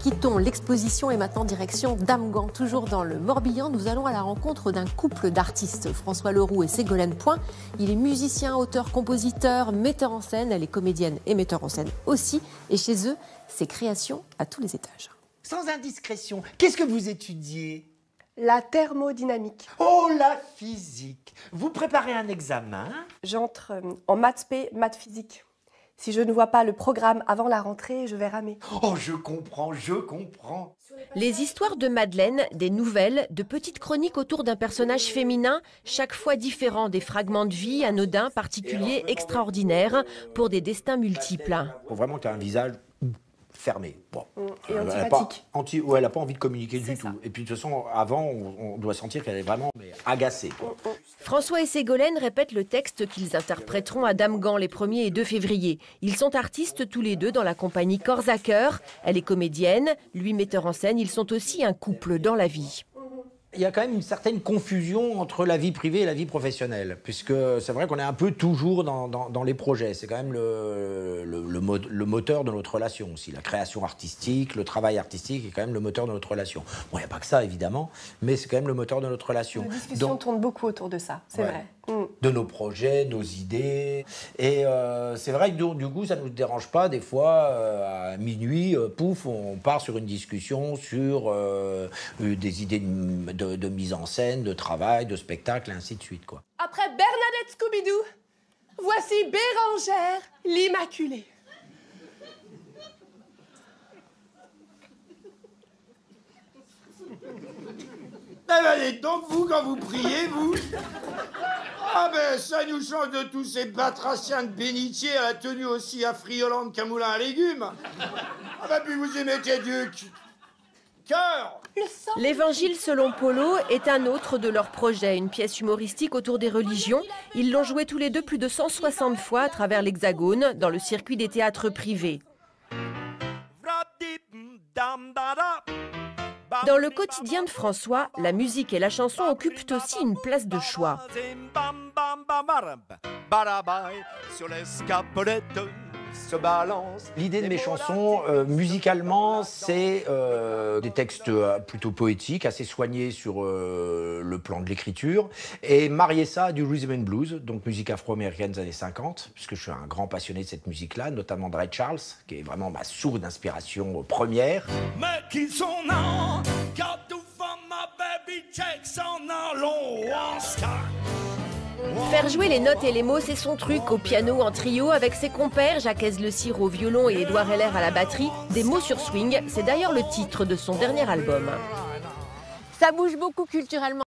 quittons l'exposition et maintenant direction Damgan, toujours dans le Morbihan. Nous allons à la rencontre d'un couple d'artistes, François Leroux et Ségolène Point. Il est musicien, auteur, compositeur, metteur en scène. Elle est comédienne et metteur en scène aussi. Et chez eux, ses créations à tous les étages. Sans indiscrétion, qu'est-ce que vous étudiez? La thermodynamique. Oh, la physique Vous préparez un examen? J'entre euh, en maths P, maths physique. Si je ne vois pas le programme avant la rentrée, je vais ramer. Oh, je comprends, je comprends. Les histoires de Madeleine, des nouvelles, de petites chroniques autour d'un personnage féminin, chaque fois différent des fragments de vie, anodins, particuliers, extraordinaires, pour des destins multiples. Faut vraiment que tu as un visage fermé. Bon. Mm, Et Elle a pas, antipathique. anti, ouais, elle n'a pas envie de communiquer du tout. Et puis de toute façon, avant, on, on doit sentir qu'elle est vraiment mais, agacée. quoi. François et Ségolène répètent le texte qu'ils interpréteront à Damgan les 1er et 2 février. Ils sont artistes tous les deux dans la compagnie Corps à Cœur. Elle est comédienne, lui metteur en scène. Ils sont aussi un couple dans la vie. Il y a quand même une certaine confusion entre la vie privée et la vie professionnelle, puisque c'est vrai qu'on est un peu toujours dans, dans- dans les projets. C'est quand même le, le, le mo- le moteur de notre relation aussi. La création artistique, le travail artistique est quand même le moteur de notre relation. Bon, il n'y a pas que ça, évidemment, mais c'est quand même le moteur de notre relation. La discussion Donc, tourne beaucoup autour de ça, c'est Ouais. vrai. De nos projets, nos idées. Et euh, c'est vrai que du, du coup, ça ne nous dérange pas. Des fois, euh, à minuit, euh, pouf, on part sur une discussion sur des idées de, de- de mise en scène, de travail, de spectacle, et ainsi de suite. Quoi. Après Bernadette Scooby-Doo, voici Bérangère l'Immaculée. Eh ben, donc, vous, quand vous priez, vous Ah ben, ça nous change de tous ces batraciens de bénitier à la tenue aussi affriolante qu'un moulin à légumes. Ah ben, puis vous y mettez du cœur L'Évangile selon Polo est un autre de leurs projets, une pièce humoristique autour des religions. Ils l'ont joué tous les deux plus de 160 fois à travers l'Hexagone, dans le circuit des théâtres privés. Dans le quotidien de François, la musique et la chanson occupent aussi une place de choix. Se balance. L'idée de mes chansons, euh, musicalement, c'est euh, des textes euh, plutôt poétiques, assez soignés sur euh, le plan de l'écriture, et marier ça à du rhythm and blues, donc musique afro-américaine des années 50, puisque je suis un grand passionné de cette musique-là, notamment de Ray Charles, qui est vraiment ma source d'inspiration première. Mais qui sont non, quand tout va ma baby check son long Oscar. Faire jouer les notes et les mots, c'est son truc. Au piano, en trio, avec ses compères, Jacques Le Cire au violon et Édouard Heller à la batterie. Des mots sur swing, c'est d'ailleurs le titre de son dernier album. Ça bouge beaucoup culturellement.